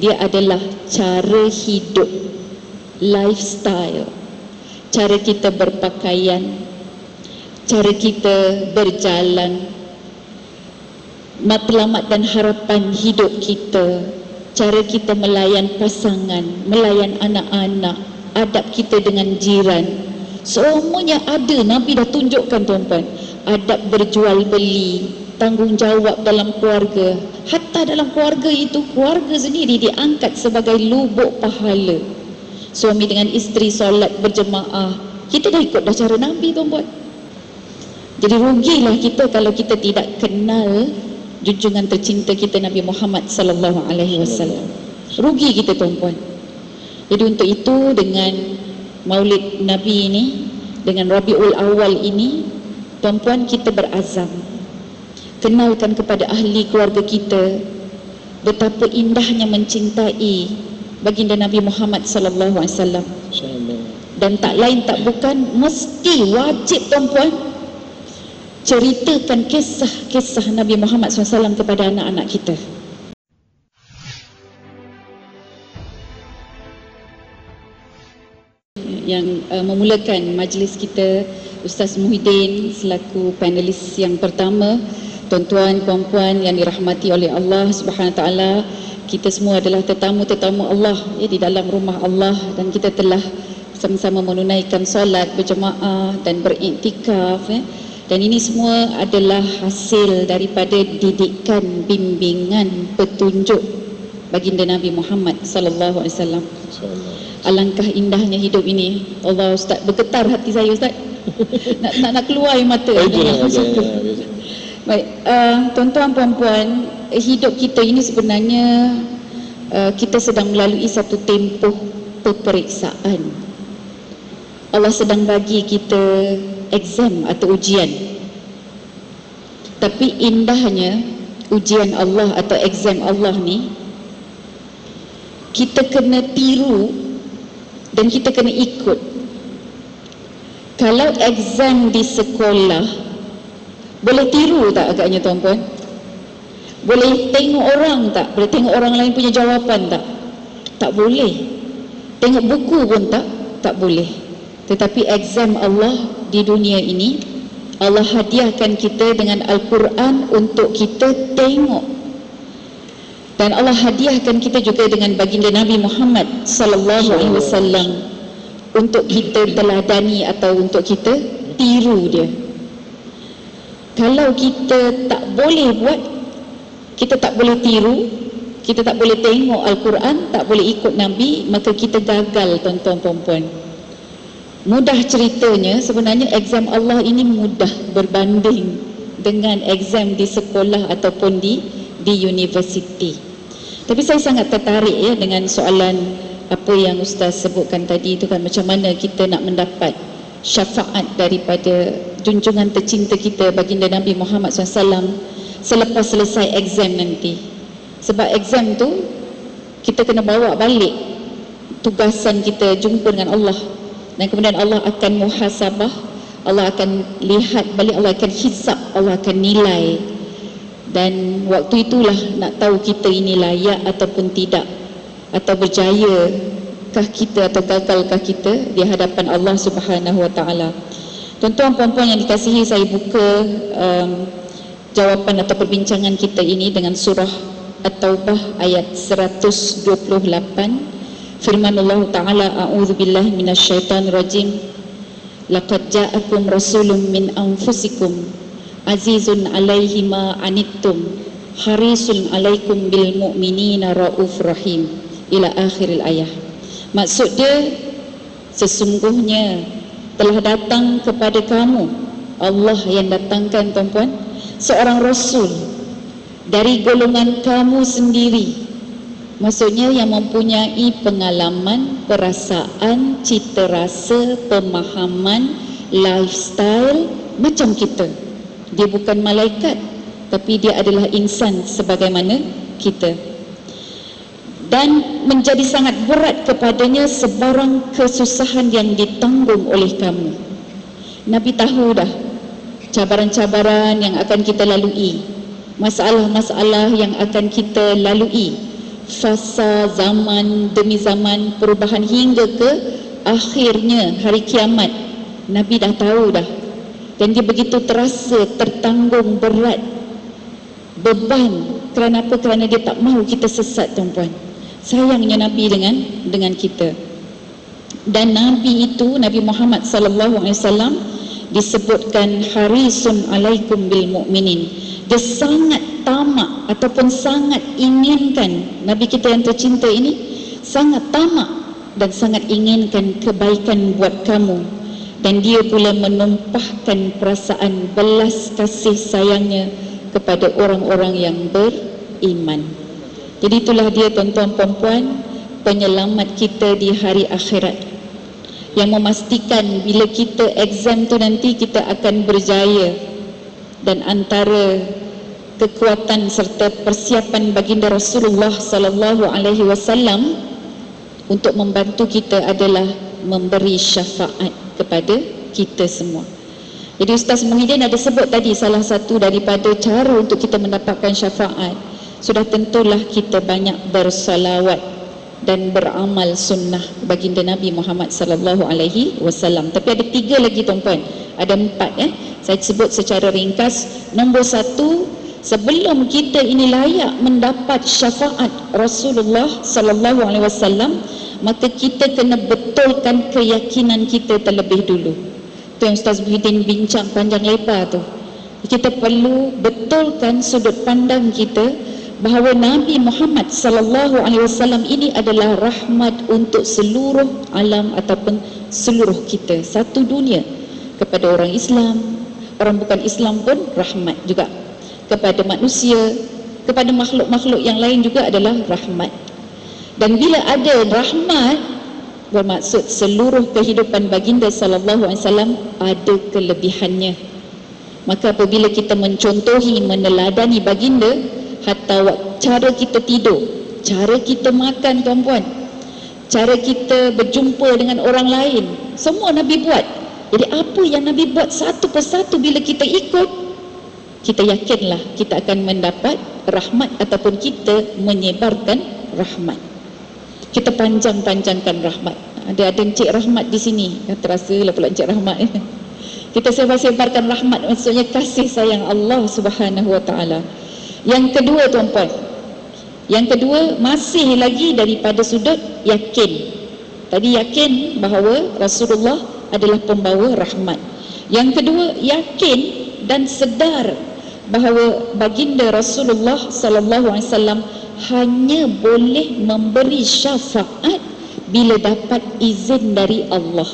dia adalah cara hidup lifestyle. Cara kita berpakaian cara kita berjalan matlamat dan harapan hidup kita cara kita melayan pasangan melayan anak-anak adab kita dengan jiran. Semuanya ada Nabi dah tunjukkan tuan-tuan adab berjual beli tanggungjawab dalam keluarga hatta dalam keluarga itu keluarga sendiri diangkat sebagai lubuk pahala suami dengan isteri solat berjemaah kita dah ikut dah cara Nabi tuan-tuan jadi rugilah kita kalau kita tidak kenal junjungan tercinta kita Nabi Muhammad sallallahu alaihi wasallam. Rugi kita tuan-puan. Jadi untuk itu dengan Maulid Nabi ini dengan Rabiul Awal ini tuan-puan kita berazam kenalkan kepada ahli keluarga kita betapa indahnya mencintai baginda Nabi Muhammad sallallahu alaihi wasallam. Dan tak lain tak bukan mesti wajib tuan-puan ceritakan kisah-kisah Nabi Muhammad SAW kepada anak-anak kita. Yang uh, memulakan majlis kita Ustaz Muhyiddin selaku panelis yang pertama tuan-tuan puan-puan yang dirahmati oleh Allah Subhanahu taala kita semua adalah tetamu-tetamu Allah ya, di dalam rumah Allah dan kita telah sama-sama menunaikan solat berjemaah dan beriktikaf ya. Dan ini semua adalah hasil daripada didikan bimbingan petunjuk baginda Nabi Muhammad sallallahu alaihi wasallam. Alangkah indahnya hidup ini. Allah Ustaz bergetar hati saya Ustaz. nak, nak nak keluar air mata. Baik, uh, tuan-tuan puan-puan, hidup kita ini sebenarnya uh, kita sedang melalui satu tempoh peperiksaan. Allah sedang bagi kita exam atau ujian tapi indahnya ujian Allah atau exam Allah ni kita kena tiru dan kita kena ikut kalau exam di sekolah boleh tiru tak agaknya tuan-puan? Boleh tengok orang tak? Boleh tengok orang lain punya jawapan tak? Tak boleh. Tengok buku pun tak? Tak boleh. Tetapi exam Allah di dunia ini Allah hadiahkan kita dengan Al-Quran untuk kita tengok. Dan Allah hadiahkan kita juga dengan baginda Nabi Muhammad sallallahu alaihi wasallam untuk kita teladani atau untuk kita tiru dia kalau kita tak boleh buat kita tak boleh tiru kita tak boleh tengok Al-Quran tak boleh ikut Nabi maka kita gagal tuan-tuan puan-puan Mudah ceritanya sebenarnya exam Allah ini mudah berbanding dengan exam di sekolah ataupun di di universiti. Tapi saya sangat tertarik ya dengan soalan apa yang ustaz sebutkan tadi itu kan macam mana kita nak mendapat syafaat daripada junjungan tercinta kita baginda Nabi Muhammad SAW selepas selesai exam nanti. Sebab exam tu kita kena bawa balik tugasan kita jumpa dengan Allah dan kemudian Allah akan muhasabah Allah akan lihat balik Allah akan hisap Allah akan nilai dan waktu itulah nak tahu kita ini layak ataupun tidak atau berjaya kah kita atau gagalkah kita di hadapan Allah Subhanahu wa taala. Tuan-tuan puan-puan yang dikasihi saya buka um, jawapan atau perbincangan kita ini dengan surah At-Taubah ayat 128 firman Allah Ta'ala A'udhu billahi Laqad ja'akum rasulun min anfusikum Azizun alaihi ma anittum Harisun alaikum bil mu'minina ra'uf rahim. Ila akhiril ayah. Maksud dia Sesungguhnya Telah datang kepada kamu Allah yang datangkan tuan-puan Seorang rasul Dari golongan kamu sendiri Maksudnya yang mempunyai pengalaman, perasaan, cita rasa, pemahaman, lifestyle macam kita. Dia bukan malaikat tapi dia adalah insan sebagaimana kita. Dan menjadi sangat berat kepadanya sebarang kesusahan yang ditanggung oleh kamu. Nabi tahu dah cabaran-cabaran yang akan kita lalui. Masalah-masalah yang akan kita lalui fasa zaman demi zaman perubahan hingga ke akhirnya hari kiamat Nabi dah tahu dah dan dia begitu terasa tertanggung berat beban kerana apa? kerana dia tak mahu kita sesat tuan-puan sayangnya Nabi dengan dengan kita. Dan Nabi itu Nabi Muhammad sallallahu alaihi wasallam disebutkan harisun alaikum bil mukminin dia sangat tamak ataupun sangat inginkan Nabi kita yang tercinta ini sangat tamak dan sangat inginkan kebaikan buat kamu. Dan dia pula menumpahkan perasaan belas kasih sayangnya kepada orang-orang yang beriman jadi itulah dia tuan-tuan perempuan penyelamat kita di hari akhirat yang memastikan bila kita exam tu nanti kita akan berjaya dan antara kekuatan serta persiapan baginda Rasulullah sallallahu alaihi wasallam untuk membantu kita adalah memberi syafaat kepada kita semua. Jadi Ustaz Muhyiddin ada sebut tadi salah satu daripada cara untuk kita mendapatkan syafaat sudah tentulah kita banyak bersalawat dan beramal sunnah baginda Nabi Muhammad sallallahu alaihi wasallam. Tapi ada tiga lagi tuan-puan. Ada empat eh. Saya sebut secara ringkas. Nombor satu, sebelum kita ini layak mendapat syafaat Rasulullah sallallahu alaihi wasallam, maka kita kena betulkan keyakinan kita terlebih dulu. Tu yang Ustaz Muhyiddin bincang panjang lebar tu. Kita perlu betulkan sudut pandang kita bahawa Nabi Muhammad sallallahu alaihi wasallam ini adalah rahmat untuk seluruh alam ataupun seluruh kita. Satu dunia kepada orang Islam orang bukan Islam pun rahmat juga. Kepada manusia kepada makhluk-makhluk yang lain juga adalah rahmat. Dan bila ada rahmat bermaksud seluruh kehidupan baginda sallallahu alaihi wasallam ada kelebihannya. Maka apabila kita mencontohi meneladani baginda hatta cara kita tidur cara kita makan tuan-puan cara kita berjumpa dengan orang lain semua Nabi buat. Jadi apa yang Nabi buat satu persatu bila kita ikut kita yakinlah kita akan mendapat rahmat ataupun kita menyebarkan rahmat. Kita panjang-panjangkan rahmat. Ada ada encik rahmat di sini. Yang terasa lah pula encik rahmat. Kita sebar-sebarkan rahmat maksudnya kasih sayang Allah subhanahu wa ta'ala yang kedua tuan-puan Yang kedua masih lagi daripada sudut yakin Tadi yakin bahawa Rasulullah adalah pembawa rahmat Yang kedua yakin dan sedar bahawa baginda Rasulullah sallallahu alaihi wasallam hanya boleh memberi syafaat bila dapat izin dari Allah.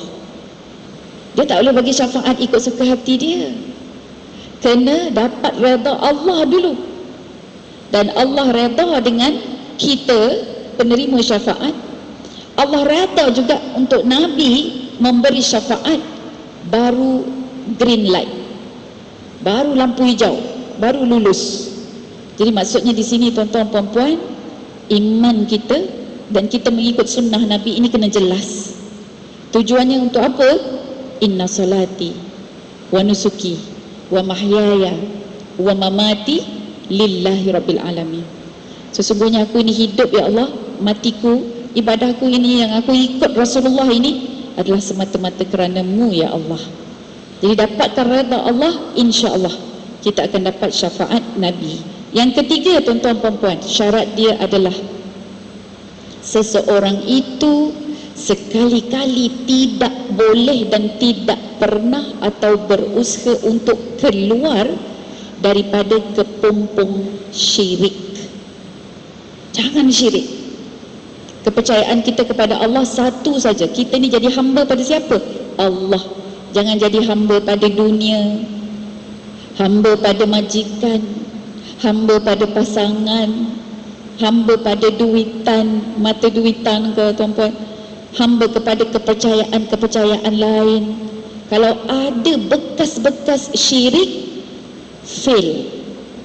Dia tak boleh bagi syafaat ikut suka hati dia. Kena dapat redha Allah dulu dan Allah reda dengan kita penerima syafaat. Allah reda juga untuk Nabi memberi syafaat baru green light. Baru lampu hijau. Baru lulus. Jadi maksudnya di sini tuan-tuan puan-puan iman kita dan kita mengikut sunnah Nabi ini kena jelas. Tujuannya untuk apa? Inna salati wa nusuki wa mahyaya wa mamati lillahi rabbil alamin. Sesungguhnya aku ini hidup ya Allah. Matiku ibadahku ini yang aku ikut Rasulullah ini adalah semata-mata kerana-Mu ya Allah. Jadi dapatkan redha Allah insya-Allah kita akan dapat syafaat Nabi. Yang ketiga tuan-tuan puan-puan syarat dia adalah seseorang itu sekali-kali tidak boleh dan tidak pernah atau berusaha untuk keluar daripada kepompong syirik. Jangan syirik. Kepercayaan kita kepada Allah satu saja. Kita ni jadi hamba pada siapa? Allah. Jangan jadi hamba pada dunia. Hamba pada majikan. Hamba pada pasangan. Hamba pada duitan mata duitan ke tuan-puan? Hamba kepada kepercayaan-kepercayaan lain. Kalau ada bekas-bekas syirik fail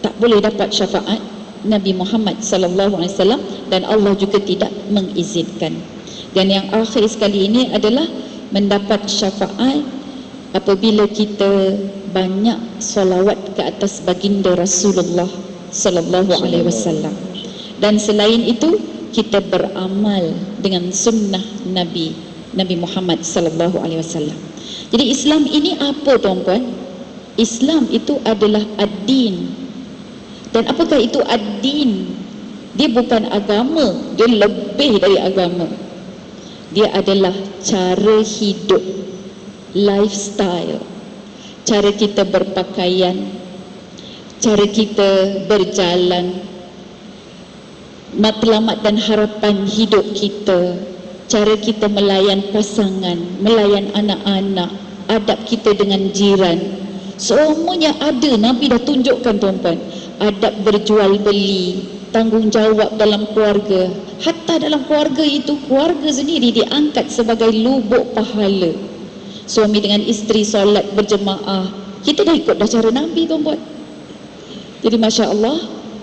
tak boleh dapat syafaat Nabi Muhammad sallallahu alaihi wasallam dan Allah juga tidak mengizinkan. Dan yang akhir sekali ini adalah mendapat syafaat apabila kita banyak solawat ke atas baginda Rasulullah sallallahu alaihi wasallam. Dan selain itu kita beramal dengan sunnah Nabi Nabi Muhammad sallallahu alaihi wasallam. Jadi Islam ini apa tuan-puan? Islam itu adalah ad-din. Dan apakah itu ad-din? Dia bukan agama, dia lebih dari agama. Dia adalah cara hidup, lifestyle. Cara kita berpakaian, cara kita berjalan, matlamat dan harapan hidup kita, cara kita melayan pasangan, melayan anak-anak, adab kita dengan jiran. Semuanya ada, Nabi dah tunjukkan tuan-tuan. Adab berjual beli, tanggungjawab dalam keluarga. Hatta dalam keluarga itu, keluarga sendiri diangkat sebagai lubuk pahala. Suami dengan isteri solat berjemaah. Kita dah ikut dah cara Nabi tuan-tuan. Jadi Masya Allah,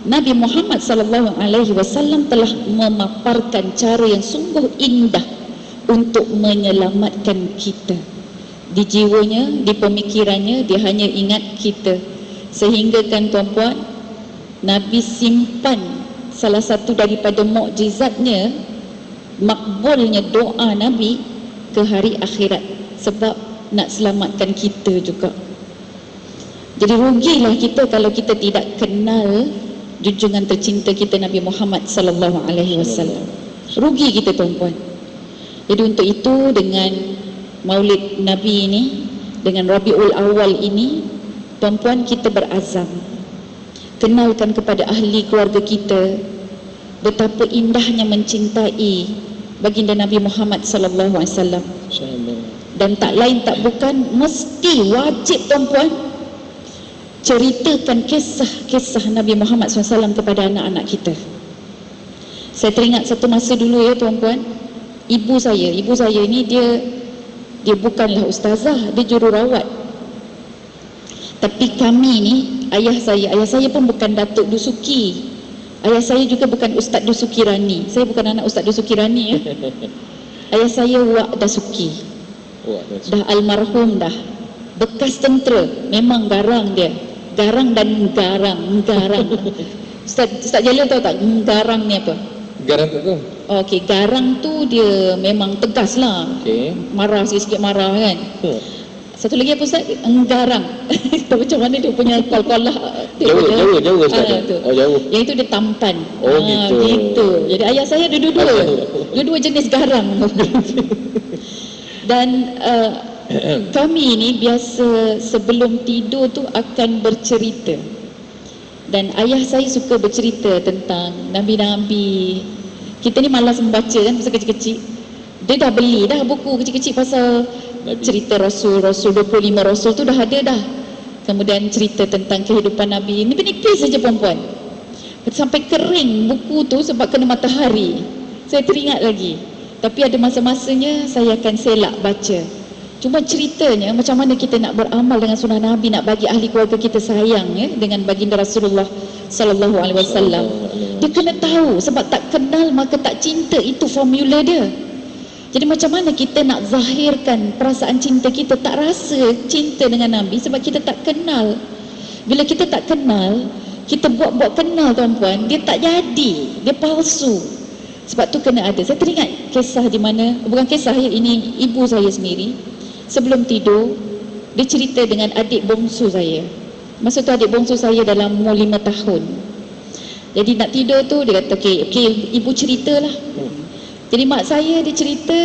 Nabi Muhammad sallallahu alaihi wasallam telah memaparkan cara yang sungguh indah untuk menyelamatkan kita. Di jiwanya, di pemikirannya dia hanya ingat kita. Sehingga kan tuan-puan, Nabi simpan salah satu daripada mukjizatnya makbulnya doa Nabi ke hari akhirat sebab nak selamatkan kita juga. Jadi rugilah kita kalau kita tidak kenal junjungan tercinta kita Nabi Muhammad sallallahu alaihi wasallam. Rugi kita tuan-puan. Jadi untuk itu dengan Maulid Nabi ini dengan Rabiul Awal ini tuan-puan kita berazam kenalkan kepada ahli keluarga kita betapa indahnya mencintai baginda Nabi Muhammad sallallahu alaihi wasallam. Dan tak lain tak bukan mesti wajib tuan-puan ceritakan kisah-kisah Nabi Muhammad SAW kepada anak-anak kita. Saya teringat satu masa dulu ya tuan-puan, ibu saya, ibu saya ini dia dia bukanlah ustazah, dia jururawat. Tapi kami ni, ayah saya, ayah saya pun bukan Datuk Dusuki. Ayah saya juga bukan Ustaz Dusuki Rani. Saya bukan anak Ustaz Dusuki Rani ya. Ayah saya Wak Dasuki. Dah almarhum dah. Bekas tentera, memang garang dia garang dan garang garang Ustaz, Ustaz Jalil tahu tak garang ni apa garang tu Okey, garang tu dia memang tegas lah okay. marah sikit-sikit marah kan? Hmm. satu lagi apa Ustaz? Garang macam mana dia punya kol-kolah jauh, dia, jauh jauh Ustaz. ha, tu. oh jauh. yang itu dia tampan. Oh ha, gitu. gitu. Jadi ayah saya dua-dua. Dua-dua jenis garang. Dan uh, kami ni biasa sebelum tidur tu akan bercerita dan ayah saya suka bercerita tentang nabi-nabi. Kita ni malas membaca kan masa kecil-kecil. Dia dah beli dah buku kecil-kecil pasal nabi. cerita rasul rasul 25 rasul tu dah ada dah. Kemudian cerita tentang kehidupan nabi. Nipis-nipis saja perempuan sampai kering buku tu sebab kena matahari. Saya teringat lagi. Tapi ada masa-masanya saya akan selak baca Cuma ceritanya macam mana kita nak beramal dengan sunnah Nabi nak bagi ahli keluarga kita sayang ya dengan baginda Rasulullah sallallahu alaihi wasallam. Dia kena tahu sebab tak kenal maka tak cinta itu formula dia. Jadi macam mana kita nak zahirkan perasaan cinta kita tak rasa cinta dengan Nabi sebab kita tak kenal. Bila kita tak kenal, kita buat-buat kenal tuan-puan, dia tak jadi, dia palsu. Sebab tu kena ada. Saya teringat kisah di mana, bukan kisah ya, ini ibu saya sendiri sebelum tidur dia cerita dengan adik bongsu saya. Masa tu adik bongsu saya dalam umur lima tahun. Jadi nak tidur tu dia kata okey okey ibu ceritalah. Jadi mak saya dia cerita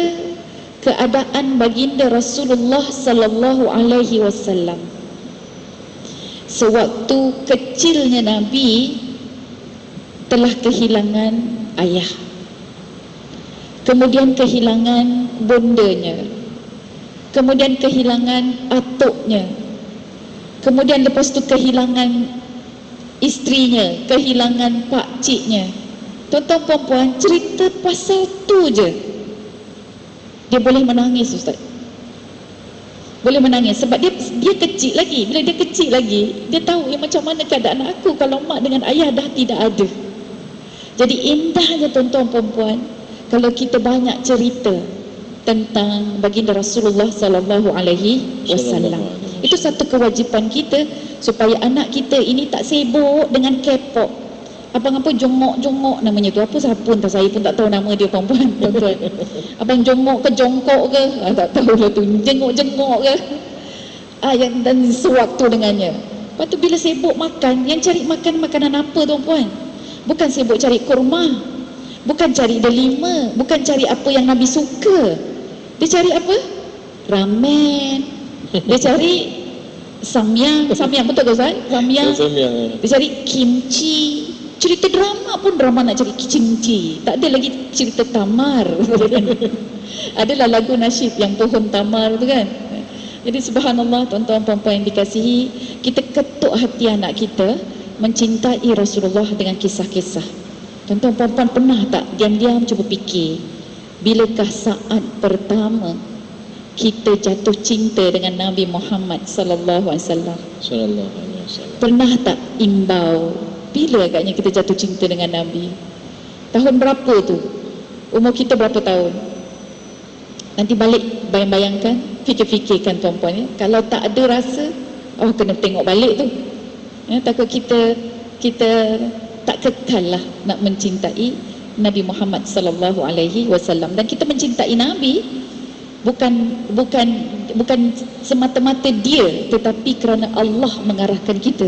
keadaan baginda Rasulullah sallallahu alaihi wasallam. Sewaktu kecilnya nabi telah kehilangan ayah. Kemudian kehilangan bundanya kemudian kehilangan atuknya. Kemudian lepas tu kehilangan istrinya kehilangan pak ciknya. Tuan-tuan puan-puan cerita pasal tu je. Dia boleh menangis ustaz. Boleh menangis sebab dia dia kecil lagi. Bila dia kecil lagi dia tahu yang macam mana keadaan aku kalau mak dengan ayah dah tidak ada? Jadi indahnya tuan-tuan puan-puan kalau kita banyak cerita tentang baginda Rasulullah sallallahu alaihi wasallam. Itu satu kewajipan kita supaya anak kita ini tak sibuk dengan K-pop. Abang apa jongok-jongok namanya tu. Apa siapa entah saya pun tak tahu nama dia perempuan. Tuan-tuan. Abang jongok ke jongkok ke? Ah, tak tahu lah tu. Jengok-jengok ke? Ah, yang, dan sewaktu dengannya. Lepas tu bila sibuk makan, yang cari makan makanan apa tuan-puan? Bukan sibuk cari kurma. Bukan cari delima. Bukan cari apa yang Nabi suka. Dia cari apa? Ramen. Dia cari samyang. Samyang betul ke Ustaz? Samyang. Samyang. Dia cari kimchi. Cerita drama pun drama nak cari kimchi. Tak ada lagi cerita tamar. Adalah lagu nasyid yang pohon tamar tu kan. Jadi subhanallah tuan-tuan puan-puan yang dikasihi, kita ketuk hati anak kita mencintai Rasulullah dengan kisah-kisah. Tuan-tuan puan-puan pernah tak diam-diam cuba fikir bilakah saat pertama kita jatuh cinta dengan Nabi Muhammad sallallahu alaihi wasallam? Sallallahu alaihi wasallam. Pernah tak imbau bila agaknya kita jatuh cinta dengan Nabi? Tahun berapa tu? Umur kita berapa tahun? Nanti balik bayang-bayangkan, fikir-fikirkan tuan-puan ya. Kalau tak ada rasa, oh kena tengok balik tu. Ya, takut kita kita tak kekal lah nak mencintai Nabi Muhammad sallallahu alaihi wasallam dan kita mencintai Nabi bukan bukan bukan semata-mata dia tetapi kerana Allah mengarahkan kita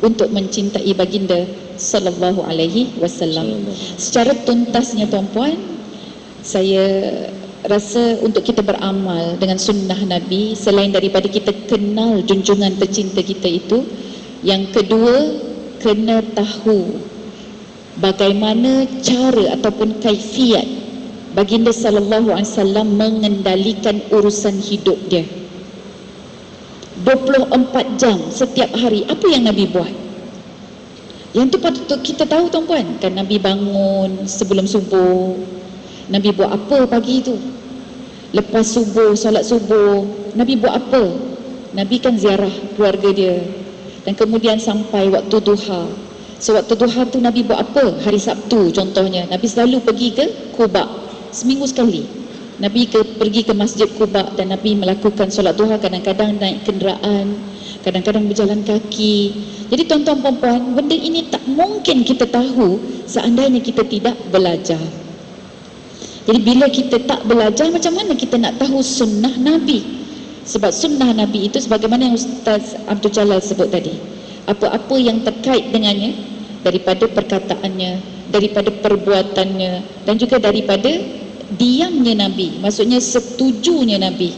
untuk mencintai baginda sallallahu alaihi wasallam. Secara tuntasnya tuan-puan, saya rasa untuk kita beramal dengan sunnah Nabi selain daripada kita kenal junjungan tercinta kita itu yang kedua kena tahu bagaimana cara ataupun kaifiat baginda sallallahu alaihi wasallam mengendalikan urusan hidup dia 24 jam setiap hari apa yang Nabi buat yang tu patut kita tahu tuan-puan kan Nabi bangun sebelum subuh Nabi buat apa pagi itu? Lepas subuh, solat subuh, Nabi buat apa? Nabi kan ziarah keluarga dia. Dan kemudian sampai waktu duha. So waktu duha tu Nabi buat apa? Hari Sabtu contohnya. Nabi selalu pergi ke Kuba. Seminggu sekali. Nabi ke, pergi ke Masjid Kuba dan Nabi melakukan solat duha kadang-kadang naik kenderaan. Kadang-kadang berjalan kaki. Jadi tuan-tuan perempuan, benda ini tak mungkin kita tahu seandainya kita tidak belajar. Jadi bila kita tak belajar macam mana kita nak tahu sunnah Nabi? Sebab sunnah Nabi itu sebagaimana yang Ustaz Abdul Jalal sebut tadi. Apa-apa yang terkait dengannya daripada perkataannya, daripada perbuatannya dan juga daripada diamnya Nabi. Maksudnya setujunya Nabi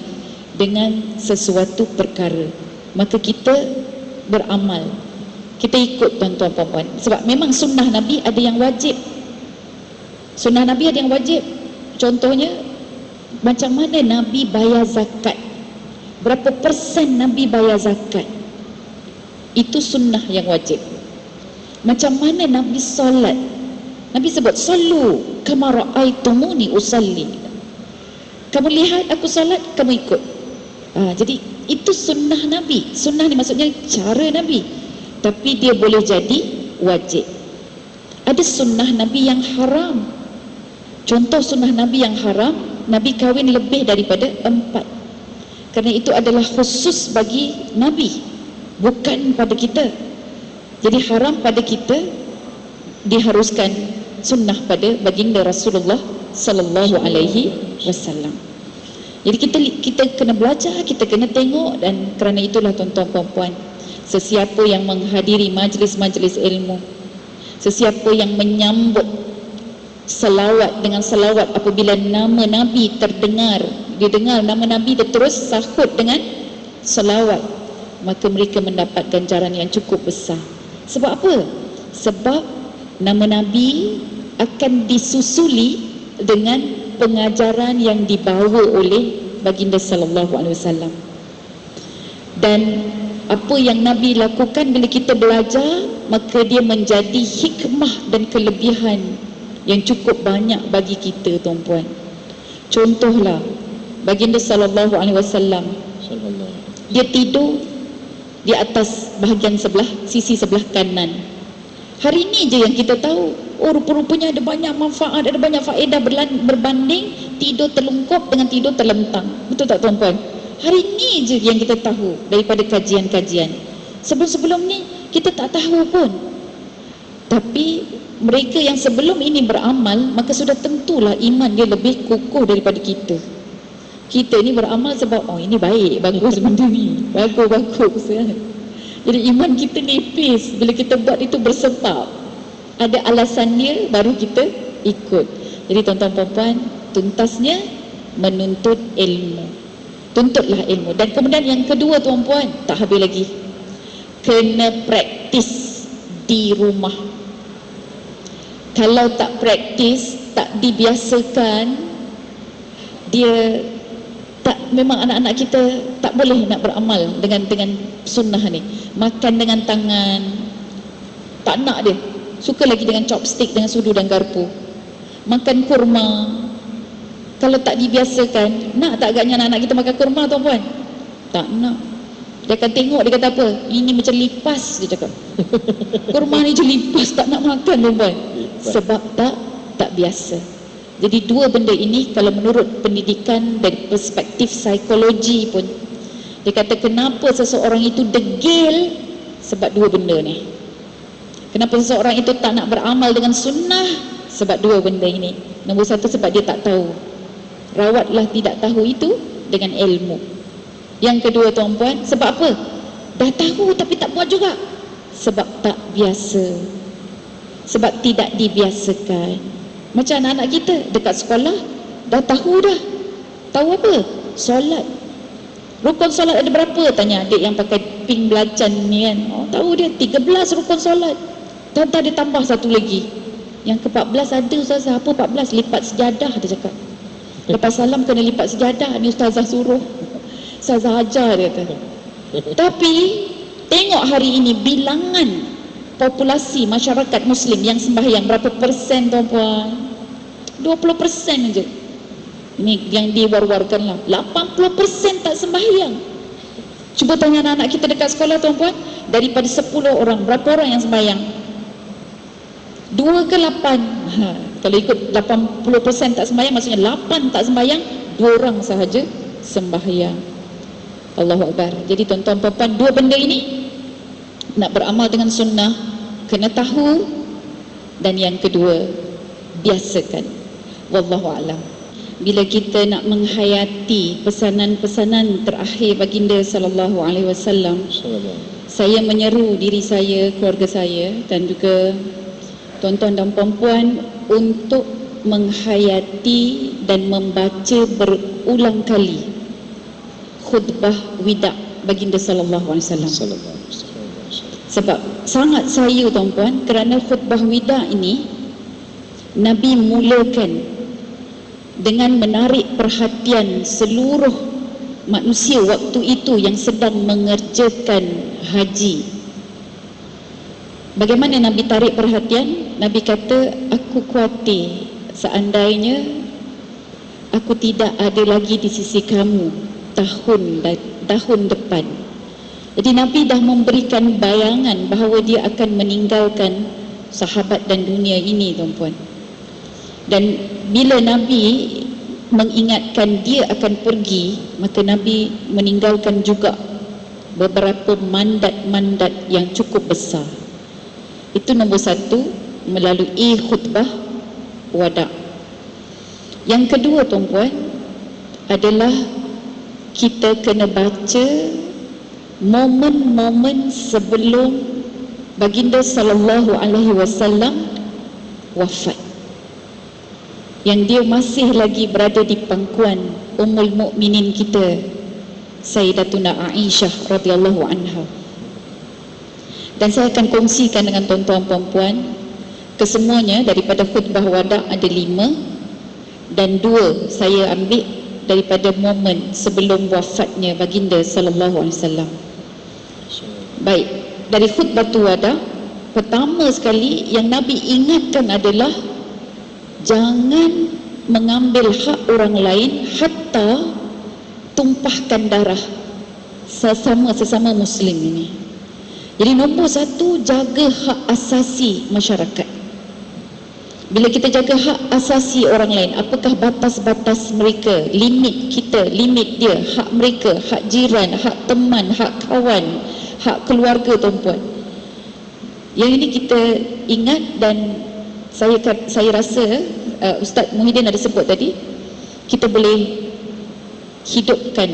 dengan sesuatu perkara. Maka kita beramal. Kita ikut tuan-tuan puan-puan. Sebab memang sunnah Nabi ada yang wajib. Sunnah Nabi ada yang wajib. Contohnya macam mana Nabi bayar zakat? Berapa persen Nabi bayar zakat? Itu sunnah yang wajib. Macam mana Nabi solat? Nabi sebut sallu kama raaitumuni usalli. Kamu lihat aku solat, kamu ikut. Ha, jadi itu sunnah Nabi. Sunnah ni maksudnya cara Nabi. Tapi dia boleh jadi wajib. Ada sunnah Nabi yang haram. Contoh sunnah Nabi yang haram, Nabi kahwin lebih daripada empat. Kerana itu adalah khusus bagi Nabi, bukan pada kita. Jadi haram pada kita diharuskan sunnah pada baginda Rasulullah sallallahu alaihi wasallam. Jadi kita kita kena belajar, kita kena tengok dan kerana itulah tuan-tuan puan-puan, sesiapa yang menghadiri majlis-majlis ilmu, sesiapa yang menyambut selawat dengan selawat apabila nama Nabi terdengar dia dengar nama Nabi dia terus sahut dengan selawat maka mereka mendapat ganjaran yang cukup besar sebab apa? sebab nama Nabi akan disusuli dengan pengajaran yang dibawa oleh baginda sallallahu alaihi wasallam dan apa yang Nabi lakukan bila kita belajar maka dia menjadi hikmah dan kelebihan yang cukup banyak bagi kita tuan-puan. Contohlah baginda sallallahu alaihi wasallam dia tidur di atas bahagian sebelah sisi sebelah kanan. Hari ini je yang kita tahu, oh rupa-rupanya ada banyak manfaat, ada banyak faedah berbanding tidur terlungkup dengan tidur terlentang. Betul tak tuan-puan? Hari ini je yang kita tahu daripada kajian-kajian. Sebelum-sebelum ni kita tak tahu pun. Tapi mereka yang sebelum ini beramal maka sudah tentulah iman dia lebih kukuh daripada kita kita ni beramal sebab oh ini baik bagus benda ni. Bagus bagus ya. jadi iman kita nipis. Bila kita buat itu bersebab. Ada alasan dia baru kita ikut. Jadi tuan-tuan puan tuntasnya menuntut ilmu. Tuntutlah ilmu. Dan kemudian yang kedua tuan-puan tak habis lagi. Kena praktis di rumah. Kalau tak praktis tak dibiasakan dia tak memang anak-anak kita tak boleh nak beramal dengan dengan sunnah ni. Makan dengan tangan. Tak nak dia. Suka lagi dengan chopstick dengan sudu dan garpu. Makan kurma. Kalau tak dibiasakan nak tak agaknya anak-anak kita makan kurma tuan puan tak nak. Dia akan tengok dia kata apa? Ini macam lipas dia cakap. Kurma ni je lipas tak nak makan tuan puan sebab tak tak biasa jadi dua benda ini kalau menurut pendidikan dari perspektif psikologi pun dia kata kenapa seseorang itu degil sebab dua benda ni. Kenapa seseorang itu tak nak beramal dengan sunnah sebab dua benda ini? Nombor satu sebab dia tak tahu. Rawatlah tidak tahu itu dengan ilmu. Yang kedua tuan puan sebab apa? Dah tahu tapi tak buat juga. Sebab tak biasa. Sebab tidak dibiasakan macam anak-anak kita dekat sekolah dah tahu dah. Tahu apa? Solat. Rukun solat ada berapa? Tanya adik yang pakai pink belacan ni kan. Oh, tahu dia 13 rukun solat. Dan tak ada tambah satu lagi. Yang ke-14 ada ustazah apa 14 lipat sejadah dia cakap. Lepas salam kena lipat sejadah. Ni ustazah suruh. Ustazah ajar dia kata. Tapi tengok hari ini bilangan populasi masyarakat muslim yang sembahyang berapa persen tuan-puan? 20 persen aja. Ini yang diwar-warkan lah. 80 persen tak sembahyang. Cuba tanya anak-anak kita dekat sekolah tuan-puan. Daripada 10 orang berapa orang yang sembahyang? 2 ke 8 ha, kalau ikut 80 persen tak sembahyang maksudnya 8 tak sembahyang 2 orang sahaja sembahyang. Allahu Akbar. Jadi tuan-tuan puan dua benda ini nak beramal dengan sunnah kena tahu. Dan yang kedua biasakan. Wallahu alam. Bila kita nak menghayati pesanan-pesanan terakhir baginda sallallahu alaihi wasallam saya menyeru diri saya keluarga saya dan juga tuan-tuan dan puan-puan untuk menghayati dan membaca berulang kali khutbah wida baginda sallallahu alaihi wasallam sebab sangat saya tuan-puan kerana khutbah wida ini Nabi mulakan dengan menarik perhatian seluruh manusia waktu itu yang sedang mengerjakan haji. Bagaimana Nabi tarik perhatian? Nabi kata, aku khawatir seandainya aku tidak ada lagi di sisi kamu tahun tahun depan. Jadi Nabi dah memberikan bayangan bahawa dia akan meninggalkan sahabat dan dunia ini tuan-puan. Dan bila Nabi mengingatkan dia akan pergi, maka Nabi meninggalkan juga beberapa mandat-mandat yang cukup besar. Itu nombor satu melalui khutbah wada. Yang kedua tuan-puan adalah kita kena baca momen-momen sebelum baginda sallallahu alaihi wasallam wafat. Yang dia masih lagi berada di pangkuan ummul mukminin kita Sayyidatuna Aisyah radhiyallahu anha. Dan saya akan kongsikan dengan tuan-tuan puan-puan kesemuanya daripada khutbah wada ada lima dan dua saya ambil daripada momen sebelum wafatnya baginda sallallahu alaihi wasallam Baik, dari khutbah tu ada pertama sekali yang Nabi ingatkan adalah jangan mengambil hak orang lain hatta tumpahkan darah sesama sesama muslim ini. Jadi nombor satu jaga hak asasi masyarakat. Bila kita jaga hak asasi orang lain, apakah batas-batas mereka, limit kita, limit dia, hak mereka, hak jiran, hak teman, hak kawan, hak keluarga tuan-puan. Yang ini kita ingat dan saya saya rasa uh, Ustaz Muhyiddin ada sebut tadi kita boleh hidupkan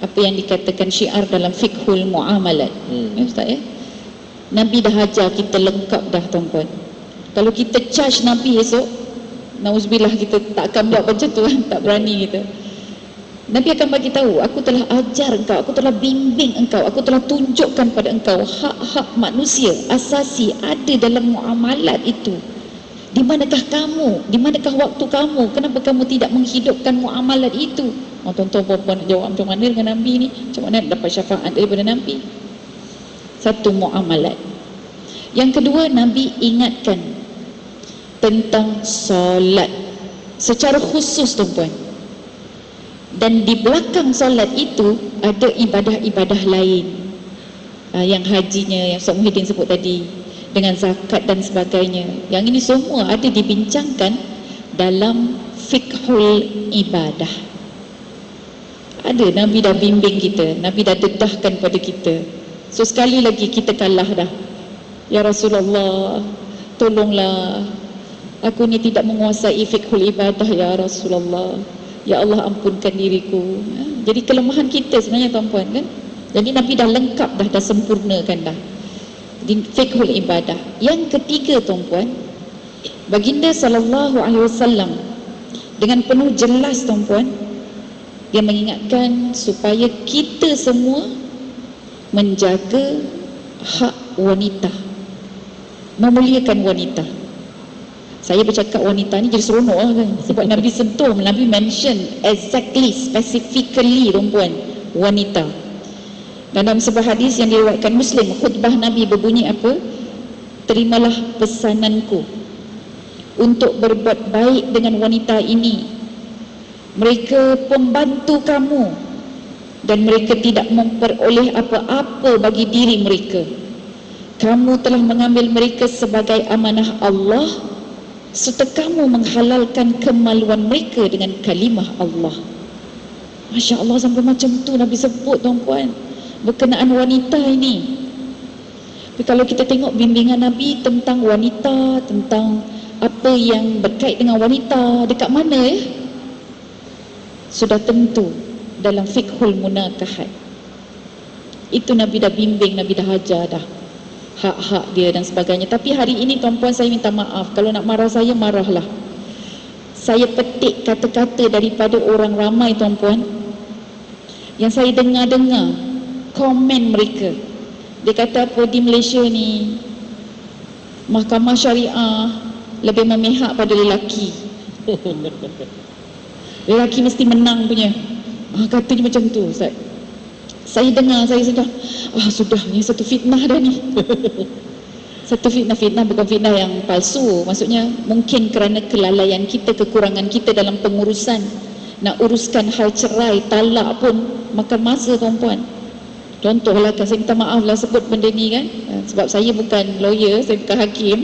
apa yang dikatakan syiar dalam fikhul muamalat hmm. ya Ustaz ya Nabi dah ajar kita lengkap dah tuan-tuan kalau kita charge Nabi esok Nauzubillah kita tak akan buat macam tu kan tak berani kita Nabi akan bagi tahu aku telah ajar engkau aku telah bimbing engkau aku telah tunjukkan pada engkau hak-hak manusia asasi ada dalam muamalat itu di manakah kamu? Di manakah waktu kamu? Kenapa kamu tidak menghidupkan muamalat itu? Oh, tuan-tuan puan nak jawab macam mana dengan Nabi ni? Macam mana dapat syafaat daripada Nabi? Satu muamalat. Yang kedua, Nabi ingatkan tentang solat secara khusus tuan-puan. Dan di belakang solat itu ada ibadah-ibadah lain. Uh, yang hajinya yang Ustaz Muhyiddin sebut tadi dengan zakat dan sebagainya. Yang ini semua ada dibincangkan dalam fikhul ibadah. Ada Nabi dah bimbing kita, Nabi dah dedahkan pada kita. So sekali lagi kita kalah dah. Ya Rasulullah, tolonglah. Aku ni tidak menguasai fikhul ibadah ya Rasulullah. Ya Allah ampunkan diriku. Ha? Jadi kelemahan kita sebenarnya tuan-puan kan. Jadi Nabi dah lengkap dah, dah sempurnakan dah di fiqhul ibadah. Yang ketiga tuan-puan, baginda sallallahu alaihi wasallam dengan penuh jelas tuan-puan dia mengingatkan supaya kita semua menjaga hak wanita. Memuliakan wanita. Saya bercakap wanita ni jadi seronok lah kan sebab Nabi sentuh, Nabi mention exactly, specifically tuan-puan wanita. Dalam sebuah hadis yang diriwayatkan Muslim, khutbah Nabi berbunyi apa? Terimalah pesananku untuk berbuat baik dengan wanita ini. Mereka pembantu kamu dan mereka tidak memperoleh apa-apa bagi diri mereka. Kamu telah mengambil mereka sebagai amanah Allah serta kamu menghalalkan kemaluan mereka dengan kalimah Allah. Masya Allah sampai macam tu Nabi sebut tuan-puan berkenaan wanita ini. Tapi kalau kita tengok bimbingan Nabi tentang wanita, tentang apa yang berkait dengan wanita, dekat mana ya? Sudah tentu dalam fikhul munakahat. Itu Nabi dah bimbing, Nabi dah ajar dah. Hak-hak dia dan sebagainya. Tapi hari ini tuan-puan saya minta maaf. Kalau nak marah saya, marahlah. Saya petik kata-kata daripada orang ramai tuan-puan. Yang saya dengar-dengar komen mereka dia kata apa di Malaysia ni mahkamah syariah lebih memihak pada lelaki lelaki mesti menang punya ah, katanya macam tu Ustaz saya dengar saya sudah ah sudah ni satu fitnah dah ni. Satu fitnah fitnah bukan fitnah yang palsu. Maksudnya mungkin kerana kelalaian kita kekurangan kita dalam pengurusan. Nak uruskan hal cerai talak pun makan masa tuan-puan Contohlah kan saya minta maaf lah sebut benda ni kan. Eh, Sebab saya bukan lawyer, saya bukan hakim.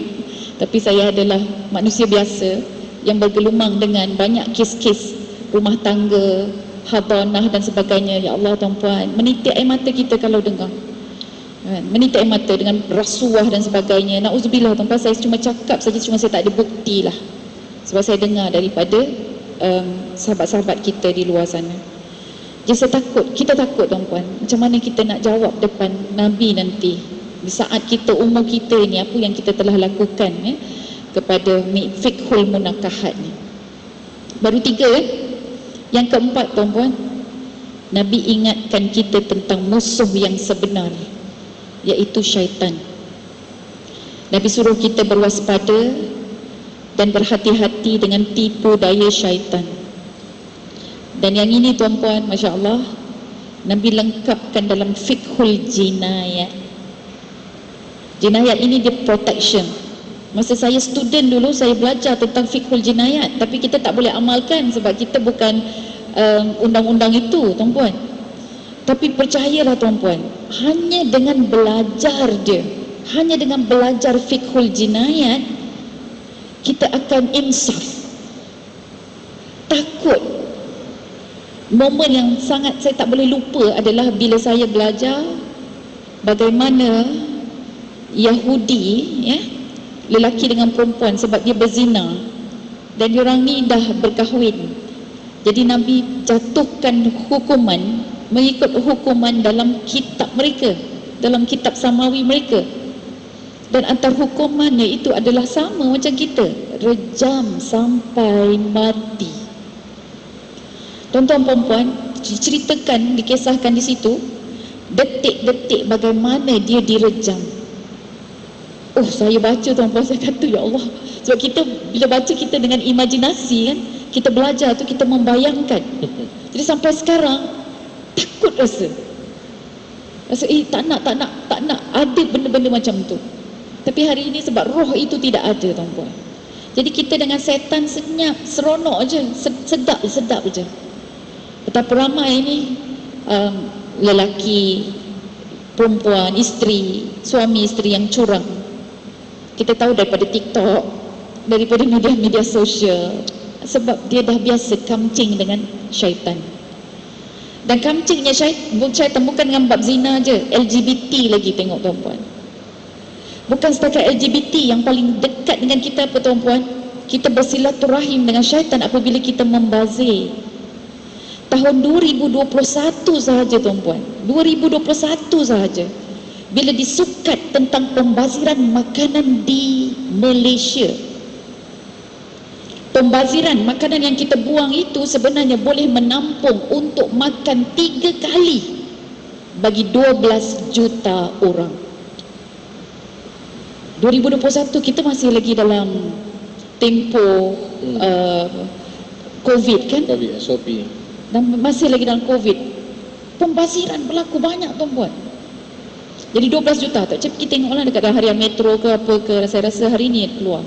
Tapi saya adalah manusia biasa Yang bergelumang dengan banyak kes-kes rumah tangga Habanah dan sebagainya. Ya Allah tuan-puan Menitik air mata kita kalau dengar. Kan? Menitik air mata dengan rasuah dan sebagainya. Na'udzubillah tuan-puan Saya cuma cakap saja Cuma saya tak ada bukti lah. Sebab saya dengar daripada um, Sahabat-sahabat kita di luar sana. Jadi saya takut, kita takut tuan-puan Macam mana kita nak jawab depan Nabi nanti. Di saat kita, umur kita ini Apa yang kita telah lakukan ya, Kepada fikhul munakahat ni. Baru tiga ya. Yang keempat tuan-puan Nabi ingatkan kita tentang musuh yang sebenar Iaitu syaitan. Nabi suruh kita berwaspada Dan berhati-hati dengan tipu daya syaitan. Dan yang ini tuan-puan, Masya Allah Nabi lengkapkan dalam fikhul jinayat. Jinayat ini dia protection Masa saya student dulu, saya belajar tentang fikhul jinayat. Tapi kita tak boleh amalkan sebab kita bukan um, undang-undang itu tuan-puan. Tapi percayalah tuan-puan Hanya dengan belajar dia Hanya dengan belajar fikhul jinayat Kita akan insaf. Takut. Momen yang sangat saya tak boleh lupa adalah bila saya belajar bagaimana Yahudi ya lelaki dengan perempuan sebab dia berzina dan diorang ni dah berkahwin. Jadi Nabi jatuhkan hukuman mengikut hukuman dalam kitab mereka dalam kitab samawi mereka. Dan antar hukumannya itu adalah sama macam kita rejam sampai mati. Tuan-tuan perempuan diceritakan dikisahkan di situ detik-detik bagaimana dia direjam oh saya baca tuan-tuan saya kata ya Allah. Sebab kita bila baca kita dengan imajinasi kan kita belajar tu kita membayangkan. Jadi sampai sekarang takut rasa. Rasa eh tak nak tak nak tak nak. Ada benda-benda macam tu. Tapi hari ini sebab roh itu tidak ada tuan-tuan. Jadi kita dengan setan senyap seronok je sedap sedap je betapa ramai ini um, lelaki perempuan isteri suami isteri yang curang kita tahu daripada TikTok daripada media-media sosial sebab dia dah biasa kamcing dengan syaitan. Dan kamcingnya syaitan, syaitan bukan dengan bab zina je LGBT lagi tengok tuan-puan. Bukan setakat LGBT yang paling dekat dengan kita apa tuan-puan? Kita bersilaturahim dengan syaitan apabila kita membazir. Tahun 2021 sahaja tuan-puan. 2021 sahaja bila disukat tentang pembaziran makanan di Malaysia. Pembaziran makanan yang kita buang itu sebenarnya boleh menampung untuk makan tiga kali bagi 12 juta orang. 2021 kita masih lagi dalam tempoh hmm. uh, COVID kan? COVID, SOP dan masih lagi dalam COVID. Pembaziran berlaku banyak tuan-tuan jadi 12 juta tak cepat kita tengoklah dekat harian metro ke apa ke saya rasa hari ni keluar.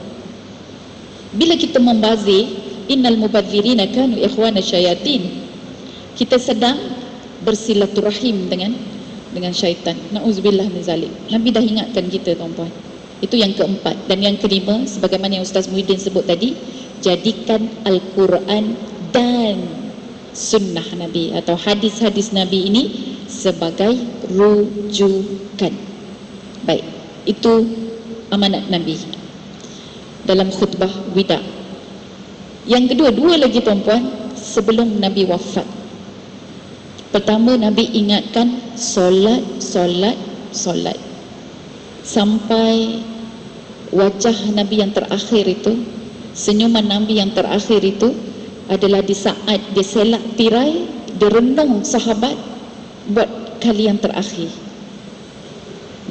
Bila kita membazir innal mubadzirina kanu ikhwana syayatin. Kita sedang bersilaturahim dengan dengan syaitan. Nauzubillah min zalik. Nabi dah ingatkan kita tuan-tuan. Itu yang keempat dan yang kelima sebagaimana yang Ustaz Muhyiddin sebut tadi, jadikan Al-Quran dan sunnah Nabi atau hadis-hadis Nabi ini sebagai rujukan. Baik, itu amanat Nabi dalam khutbah wida. Yang kedua, dua lagi tuan-puan sebelum Nabi wafat. Pertama, Nabi ingatkan solat, solat, solat. Sampai wajah Nabi yang terakhir itu, senyuman Nabi yang terakhir itu adalah di saat dia selak tirai, dia renung sahabat buat kali yang terakhir.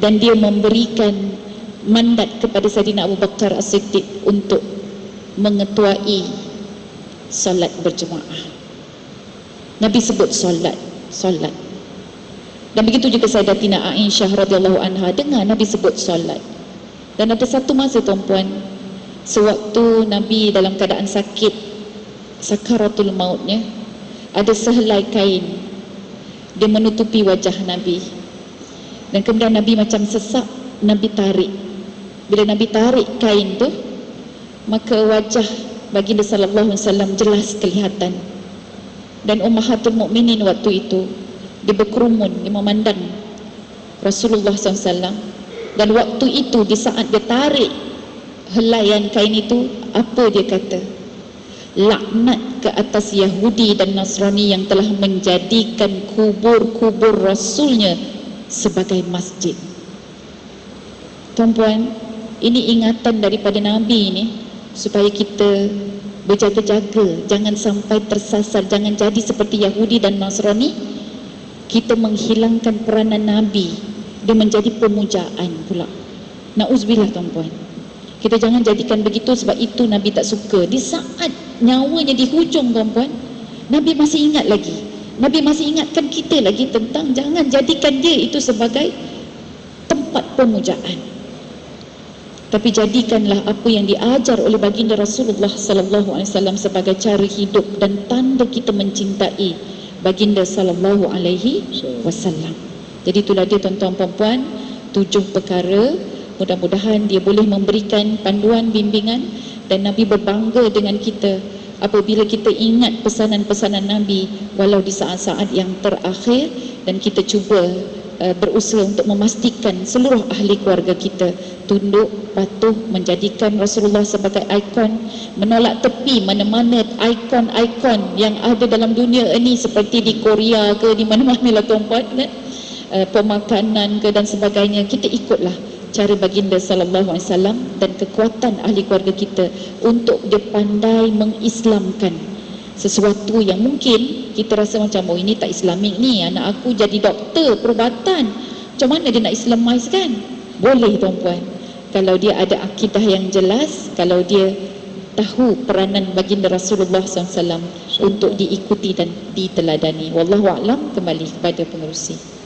Dan dia memberikan mandat kepada Sayyidina Abu Bakar As-Siddiq untuk mengetuai solat berjemaah. Nabi sebut solat solat. Dan begitu juga Sayyidatina Aisyah radhiyallahu anha dengar Nabi sebut solat. Dan ada satu masa tuan-puan sewaktu Nabi dalam keadaan sakit sakaratul mautnya ada sehelai kain dia menutupi wajah Nabi. Dan kemudian Nabi macam sesak Nabi tarik. Bila Nabi tarik kain tu maka wajah baginda sallallahu alaihi wasallam jelas kelihatan. Dan ummahatul mukminin waktu itu dia berkerumun dia memandang Rasulullah SAW dan waktu itu di saat dia tarik helaian kain itu apa dia kata? Laknat ke atas Yahudi dan Nasrani yang telah menjadikan kubur-kubur Rasulnya sebagai masjid. Tuan-puan, ini ingatan daripada Nabi ini supaya kita berjaga-jaga, jangan sampai tersasar, jangan jadi seperti Yahudi dan Nasrani. Kita menghilangkan peranan Nabi, dia menjadi pemujaan pula. Nauzubillah tuan-puan. Kita jangan jadikan begitu sebab itu Nabi tak suka. Di saat nyawanya di hujung tuan-puan, Nabi masih ingat lagi. Nabi masih ingatkan kita lagi tentang jangan jadikan dia itu sebagai tempat pemujaan. Tapi jadikanlah apa yang diajar oleh baginda Rasulullah sallallahu alaihi wasallam sebagai cara hidup dan tanda kita mencintai baginda sallallahu alaihi wasallam. Jadi itulah dia tuan-tuan puan-puan tujuh perkara mudah-mudahan dia boleh memberikan panduan bimbingan dan Nabi berbangga dengan kita apabila kita ingat pesanan-pesanan Nabi walau di saat-saat yang terakhir dan kita cuba uh, berusaha untuk memastikan seluruh ahli keluarga kita tunduk, patuh, menjadikan Rasulullah sebagai ikon, menolak tepi mana-mana ikon-ikon yang ada dalam dunia ini seperti di Korea ke di mana-mana lah tuan-puan kan? Uh, pemakanan ke dan sebagainya kita ikutlah cara baginda sallallahu alaihi wasallam dan kekuatan ahli keluarga kita untuk dia pandai mengislamkan sesuatu yang mungkin kita rasa macam oh ini tak islamik ni anak aku jadi doktor perubatan. Macam mana dia nak islamize kan? Boleh tuan-puan. Kalau dia ada akidah yang jelas kalau dia tahu peranan baginda Rasulullah SAW untuk diikuti dan diteladani. Wallahu alam kembali kepada pengerusi